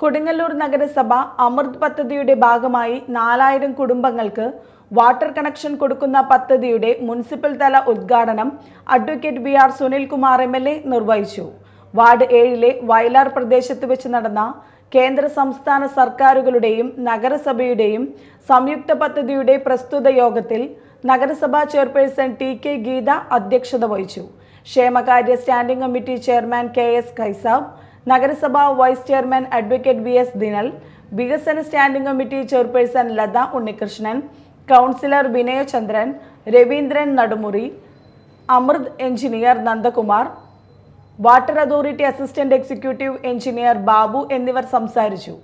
കൊടുങ്ങല്ലൂർ നഗരസഭ അമൃത് പദ്ധതിയുടെ ഭാഗമായി നാലായിരം കുടുംബങ്ങൾക്ക് വാട്ടർ കണക്ഷൻ കൊടുക്കുന്ന പദ്ധതിയുടെ മുനിസിപ്പൽ തല ഉദ്ഘാടനം advocate B R Sunilkumar M L A നിർവഹിച്ചു. വാർഡ് ഏഴിലെ വയലാർ പ്രദേശത്ത് വെച്ച് നടന്ന കേന്ദ്ര സംസ്ഥാന സർക്കാരുകളുടെയും നഗരസഭയുടെയും സംയുക്ത പദ്ധതിയുടെ പ്രസ്തുത യോഗത്തിൽ നഗരസഭാ ചെയർപേഴ്സൺ ടി കെ ഗീത അധ്യക്ഷത വഹിച്ചു. ക്ഷേമകാര്യ standing committee chairman K S Khaisab നഗരസഭാ vice chairman advocate V S Dinal വികസന standing committee chairperson Latha Unnikrishnan councillor Vinayachandran Raveendran Nadumuri Amrut engineer Nandakumar water authority assistant executive engineer Babu എന്നിവർ സംസാരിച്ചു.